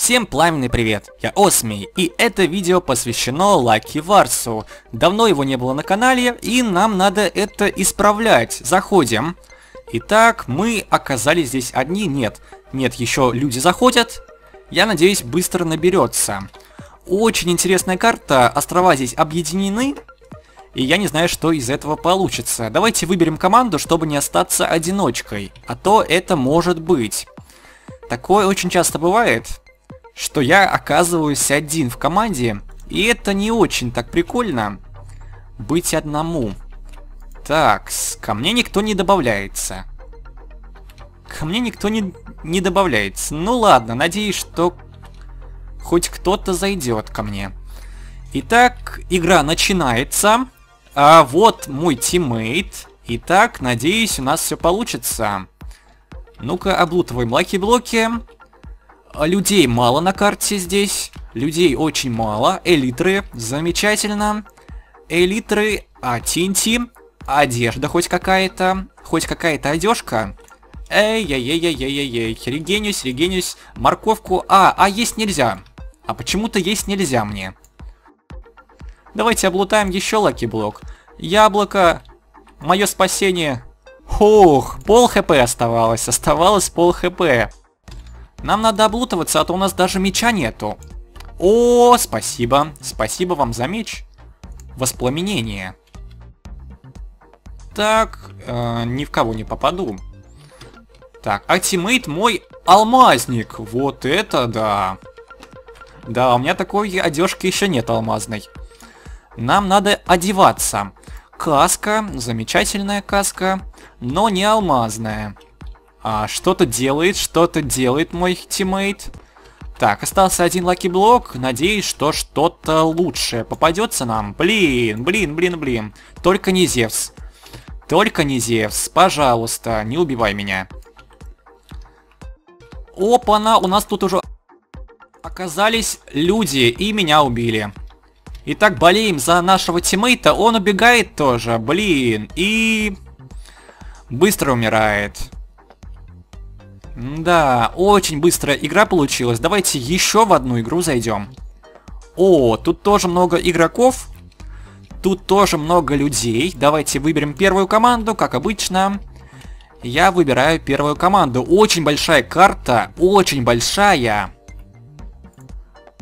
Всем пламенный привет, я Осми, и это видео посвящено Лаки Варсу. Давно его не было на канале, и нам надо это исправлять. Заходим. Итак, мы оказались здесь одни, нет. Нет, еще люди заходят. Я надеюсь, быстро наберется. Очень интересная карта, острова здесь объединены. И я не знаю, что из этого получится. Давайте выберем команду, чтобы не остаться одиночкой. А то это может быть. Такое очень часто бывает что я оказываюсь один в команде, и это не очень так прикольно быть одному. Так, ко мне никто не добавляется. Ко мне никто не, не добавляется. Ну ладно, надеюсь, что хоть кто-то зайдет ко мне. Итак, игра начинается. А вот мой тиммейт. Итак, надеюсь, у нас все получится. Ну-ка, облутываем lucky блоки. А людей мало на карте здесь. Людей очень мало. Элитры. Замечательно. Элитры. А, TNT. Одежда хоть какая-то. Хоть какая-то одежка. Эй-ей-ей-ей-ей-ей. Регенюсь, регенюсь. Морковку. А, а есть нельзя. А почему-то есть нельзя мне. Давайте облутаем еще lucky блок. Яблоко. Мое спасение. Хух, пол хп оставалось. Оставалось пол хп. Нам надо облутываться, а то у нас даже меча нету. О, спасибо. Спасибо вам за меч. Воспламенение. Так, э, ни в кого не попаду. Так, а тиммейт мой алмазник. Вот это да. Да, у меня такой одежки еще нет алмазной. Нам надо одеваться. Каска, замечательная каска, но не алмазная. А, что-то делает, что-то делает мой teammate. Так, остался один lucky блок. Надеюсь, что что-то лучшее попадется нам. Блин, блин, блин, блин. Только не Зевс. Только не Зевс. Пожалуйста, не убивай меня. Опа-на, у нас тут уже оказались люди и меня убили. Итак, болеем за нашего тиммейта. Он убегает тоже, блин. И... Быстро умирает. Да, очень быстрая игра получилась. Давайте еще в одну игру зайдем. О, тут тоже много игроков. Тут тоже много людей. Давайте выберем первую команду, как обычно. Я выбираю первую команду. Очень большая карта, очень большая.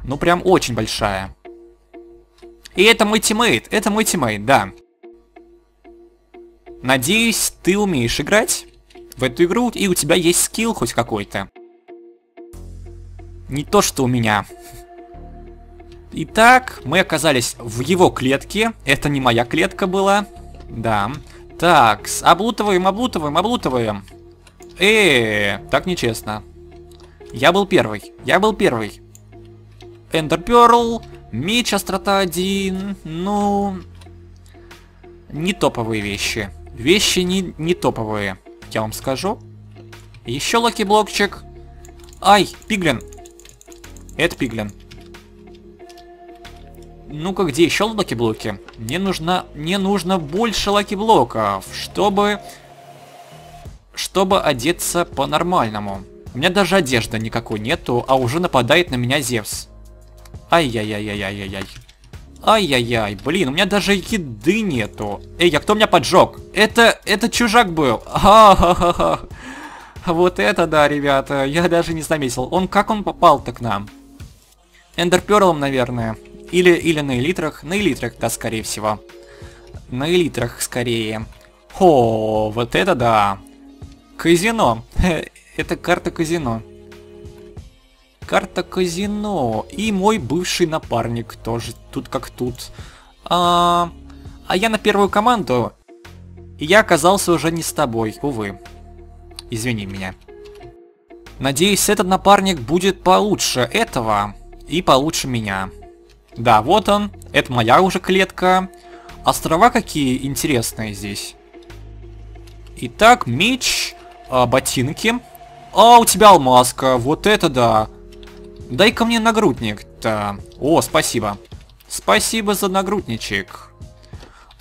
Ну, прям очень большая. И это мой teammate, это мой teammate, да. Надеюсь, ты умеешь играть в эту игру, и у тебя есть skill хоть какой-то. Не то, что у меня. Итак, мы оказались в его клетке. Это не моя клетка была. Да. Так, облутываем, облутываем, облутываем. Э, так нечестно. Я был первый. Я был первый. Ender Pearl, меч острота 1. Ну, не топовые вещи. Вещи не, не топовые я вам скажу. Еще lucky блокчик. Ай, пиглин. Это пиглин. Ну-ка, где еще lucky блоки? Мне нужно, мне нужно больше lucky блоков, чтобы... Чтобы одеться по-нормальному. У меня даже одежды никакой нету, а уже нападает на меня Зевс. Ай-яй-яй-яй-яй-яй. Ай-яй-яй, блин, у меня даже еды нету. Эй, а кто меня поджег? Это, это чужак был. А-ха-ха-ха. Вот это да, ребята, я даже не заметил. Он, как он попал-то к нам? Эндерперлом, наверное. Или, или на элитрах. На элитрах, да, скорее всего. На элитрах, скорее. О, вот это да. Казино. это карта казино. Карта казино. И мой бывший напарник тоже тут как тут. А, а я на первую команду. И я оказался уже не с тобой, увы. Извини меня. Надеюсь, этот напарник будет получше этого и получше меня. Да, вот он. Это моя уже клетка. Острова какие интересные здесь. Итак, меч, а, ботинки. А, у тебя алмазка. Вот это да. Дай-ка мне нагрудник-то. О, спасибо. Спасибо за нагрудничек.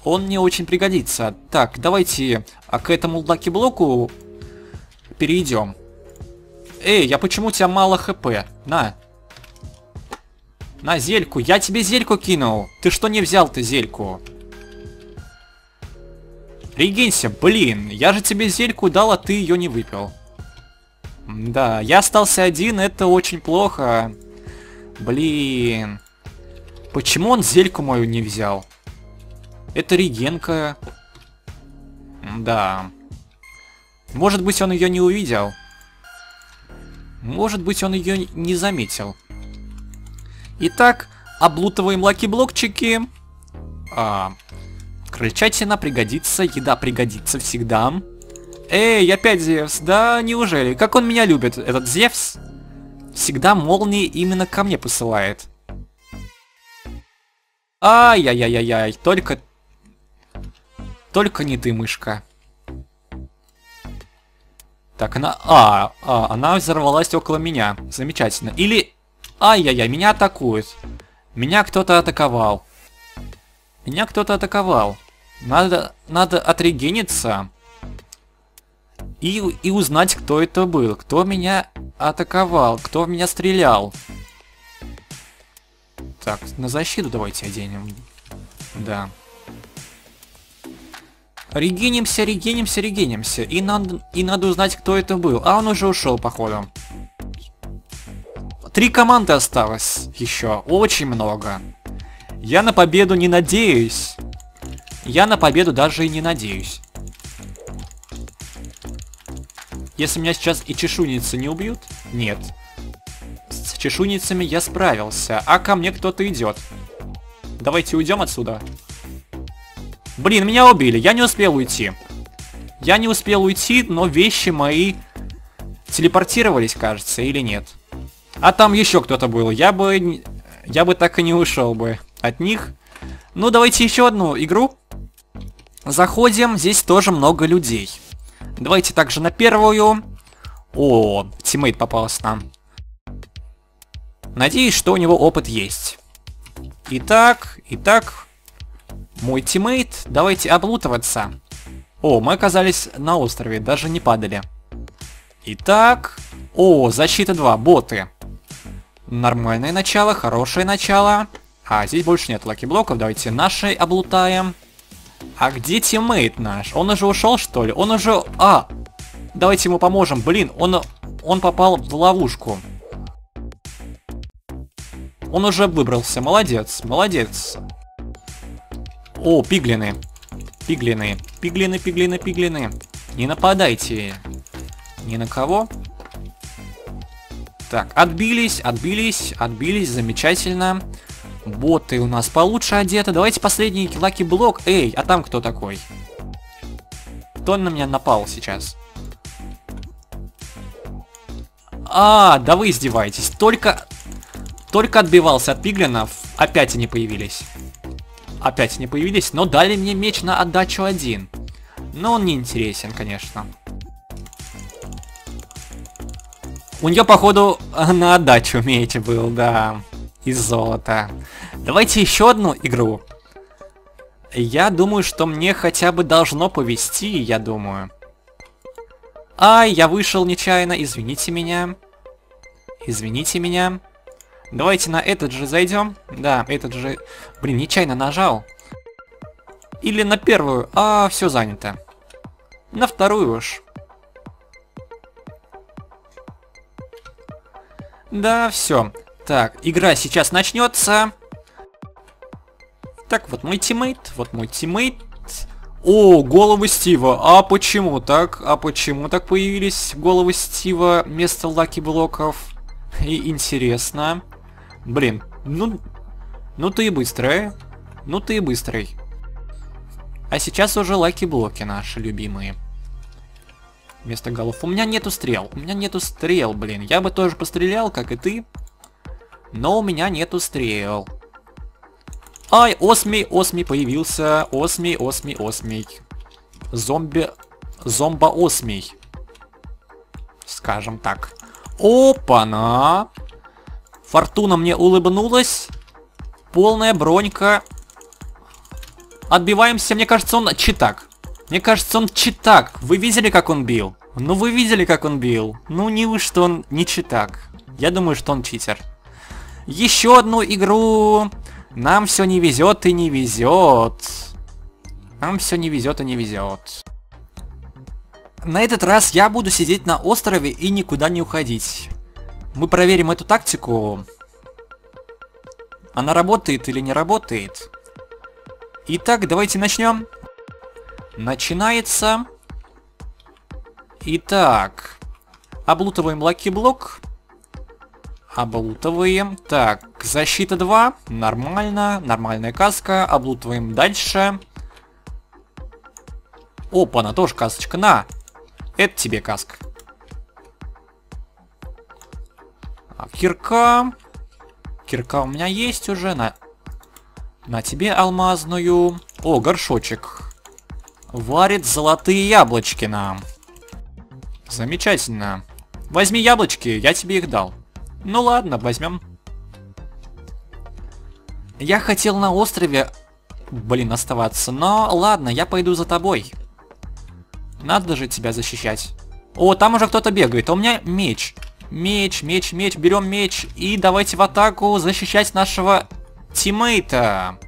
Он мне очень пригодится. Так, давайте а к этому lucky блоку перейдем. Эй, я почему у тебя мало хп? На, На зельку. Я тебе зельку кинул. Ты что не взял ты зельку? Регенься, блин. Я же тебе зельку дал, а ты ее не выпил. Да, я остался один, это очень плохо. Блин. Почему он зельку мою не взял? Это регенка. Да. Может быть, он ее не увидел. Может быть, он ее не заметил. Итак, облутываем лаки-блокчики. А, крольчатина пригодится, еда пригодится всегда. Эй, опять Зевс, да неужели? Как он меня любит, этот Зевс? Всегда молнии именно ко мне посылает. Ай-яй-яй-яй, только... Только не ты, мышка. Так, она... А, а, она взорвалась около меня. Замечательно. Или... Ай-яй-яй, меня атакуют. Меня кто-то атаковал. Меня кто-то атаковал. Надо, надо отрегениться. И, и узнать, кто это был. Кто меня атаковал. Кто в меня стрелял. Так, на защиту давайте оденем. Да. Регенимся, регенимся, регенимся. И надо, и надо узнать, кто это был. А он уже ушел, походу. Три команды осталось еще. Очень много. Я на победу не надеюсь. Я на победу даже и не надеюсь. Если меня сейчас и чешуйницы не убьют? Нет. С чешуйницами я справился, а ко мне кто-то идет. Давайте уйдем отсюда. Блин, меня убили, я не успел уйти. Я не успел уйти, но вещи мои телепортировались, кажется, или нет. А там еще кто-то был. Я бы... Я бы так и не ушел бы от них. Ну, давайте еще одну игру. Заходим, здесь тоже много людей. Давайте также на первую. О, teammate попался нам. Надеюсь, что у него опыт есть. Итак, итак, мой teammate, давайте облутываться. О, мы оказались на острове, даже не падали. Итак, о, защита 2, боты. Нормальное начало, хорошее начало. А, здесь больше нет lucky блоков, давайте нашей облутаем. А где тиммейт наш? Он уже ушел, что ли? Он уже... А! Давайте ему поможем. Блин, он, он попал в ловушку. Он уже выбрался. Молодец, молодец. О, пиглины. Пиглины. Пиглины, пиглины, пиглины. Не нападайте. Ни на кого. Так, отбились, отбились, отбились. Замечательно. Боты у нас получше одеты. Давайте последний лаки блок. Эй, а там кто такой? Кто на меня напал сейчас? А, да вы издеваетесь. Только... Только отбивался от пиглинов. Опять они появились. Опять они появились, но дали мне меч на отдачу один. Но он не интересен, конечно. У нее, походу, на отдачу меч был, да из золота. Давайте еще одну игру. Я думаю, что мне хотя бы должно повести, я думаю. Ай, я вышел нечаянно, извините меня. Извините меня. Давайте на этот же зайдем. Да, этот же... Блин, нечаянно нажал. Или на первую. А, все занято. На вторую уж. Да, все. Так, игра сейчас начнется. Так, вот мой teammate, вот мой teammate. О, головы Стива. А почему так? А почему так появились головы Стива вместо lucky блоков? И интересно. Блин, ну... Ну ты и быстрый. Ну ты и быстрый. А сейчас уже лаки блоки наши любимые. Вместо голов. У меня нету стрел. У меня нету стрел, блин. Я бы тоже пострелял, как и ты. Но у меня нету стрел. Ай, осмий, осмий появился. Осмий, осмий, осмий. Зомби... Зомба-осмий. Скажем так. Опа-на! Фортуна мне улыбнулась. Полная бронька. Отбиваемся, мне кажется, он читак. Мне кажется, он читак. Вы видели, как он бил? Ну, вы видели, как он бил. Ну, не вы, что он не читак. Я думаю, что он читер. Еще одну игру. Нам все не везет и не везет. Нам все не везет и не везет. На этот раз я буду сидеть на острове и никуда не уходить. Мы проверим эту тактику. Она работает или не работает. Итак, давайте начнем. Начинается. Итак. Облутываем lucky block. Облутываем. Так, защита 2. Нормально. Нормальная каска. Облутываем дальше. Опа, на тоже касочка. На. Это тебе каска. А, кирка. Кирка у меня есть уже. На, на тебе алмазную. О, горшочек. Варит золотые яблочки нам. Замечательно. Возьми яблочки, я тебе их дал. Ну ладно, возьмем. Я хотел на острове, блин, оставаться, но ладно, я пойду за тобой. Надо же тебя защищать. О, там уже кто-то бегает, а у меня меч. Меч, меч, меч, берем меч и давайте в атаку защищать нашего тиммейта.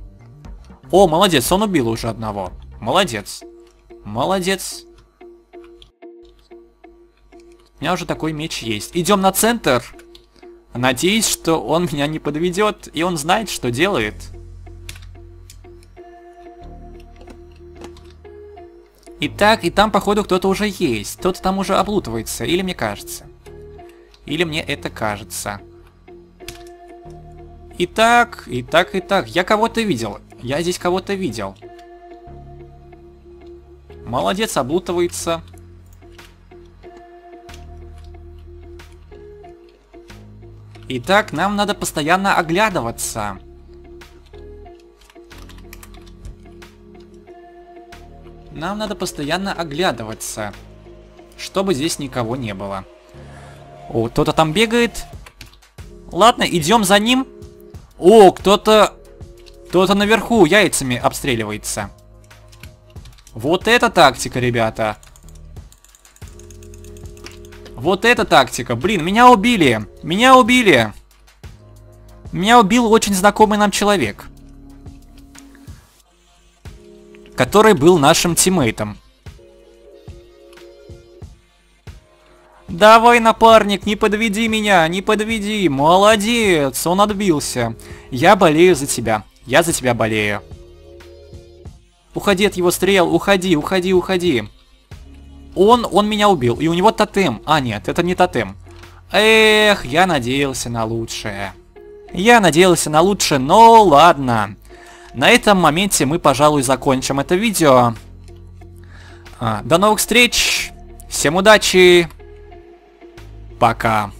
О, молодец, он убил уже одного. Молодец. Молодец. У меня уже такой меч есть. Идем на центр. Надеюсь, что он меня не подведет, и он знает, что делает. Итак, и там, походу, кто-то уже есть. Кто-то там уже облутывается, или мне кажется. Или мне это кажется. Итак, итак, итак, я кого-то видел. Я здесь кого-то видел. Молодец, облутывается. Итак, нам надо постоянно оглядываться. Нам надо постоянно оглядываться. Чтобы здесь никого не было. О, кто-то там бегает. Ладно, идем за ним. О, кто-то... Кто-то наверху яйцами обстреливается. Вот это тактика, ребята. Вот это тактика. Блин, меня убили. Меня убили. Меня убил очень знакомый нам человек. Который был нашим тиммейтом. Давай, напарник, не подведи меня, не подведи. Молодец, он отбился. Я болею за тебя. Я за тебя болею. Уходи от его стрел, уходи, уходи, уходи. Он, он меня убил, и у него тотем. А, нет, это не тотем. Эх, я надеялся на лучшее. Я надеялся на лучшее, но ладно. На этом моменте мы, пожалуй, закончим это видео. А, до новых встреч. Всем удачи. Пока.